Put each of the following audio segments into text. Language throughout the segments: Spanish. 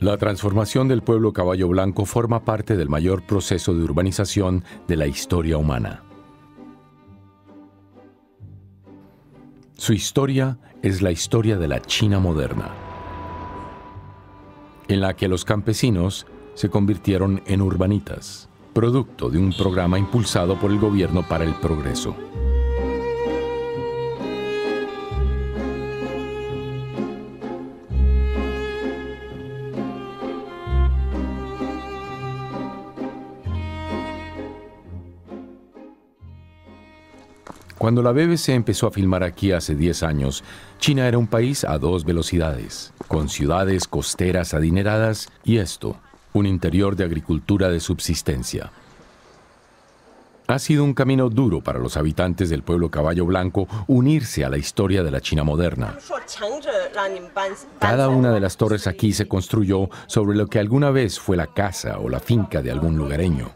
La transformación del pueblo caballo blanco forma parte del mayor proceso de urbanización de la historia humana. Su historia es la historia de la China moderna, en la que los campesinos se convirtieron en urbanitas, producto de un programa impulsado por el gobierno para el progreso. Cuando la BBC empezó a filmar aquí hace 10 años, China era un país a dos velocidades, con ciudades costeras adineradas y esto, un interior de agricultura de subsistencia. Ha sido un camino duro para los habitantes del pueblo Caballo Blanco unirse a la historia de la China moderna. Cada una de las torres aquí se construyó sobre lo que alguna vez fue la casa o la finca de algún lugareño.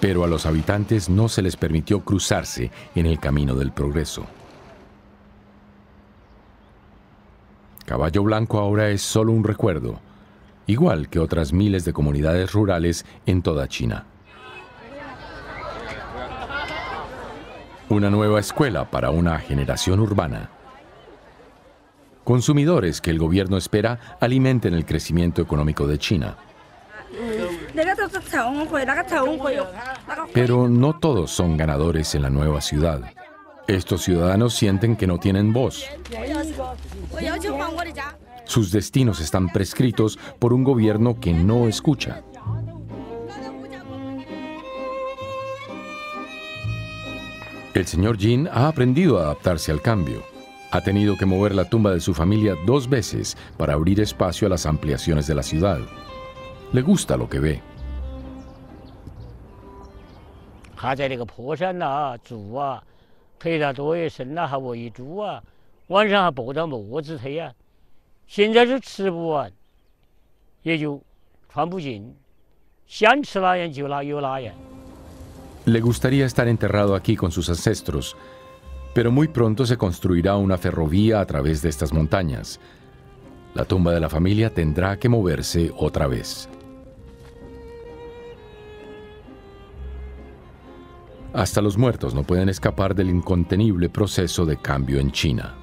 Pero a los habitantes no se les permitió cruzarse en el camino del progreso. Caballo Blanco ahora es solo un recuerdo, igual que otras miles de comunidades rurales en toda China. Una nueva escuela para una generación urbana. Consumidores que el gobierno espera alimenten el crecimiento económico de China. Pero no todos son ganadores en la nueva ciudad. Estos ciudadanos sienten que no tienen voz. Sus destinos están prescritos por un gobierno que no escucha. El señor Jin ha aprendido a adaptarse al cambio. Ha tenido que mover la tumba de su familia dos veces para abrir espacio a las ampliaciones de la ciudad. Le gusta lo que ve. Le gustaría estar enterrado aquí con sus ancestros, pero muy pronto se construirá una ferrovía a través de estas montañas. La tumba de la familia tendrá que moverse otra vez. Hasta los muertos no pueden escapar del incontenible proceso de cambio en China.